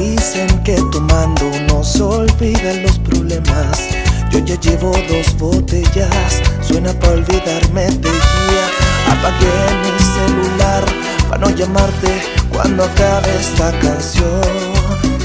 dicen que tomando no se olvidan los problemas. Yo ya llevo dos botellas, suena para olvidarme de guía. Apagué mi celular para no llamarte cuando acabe esta canción.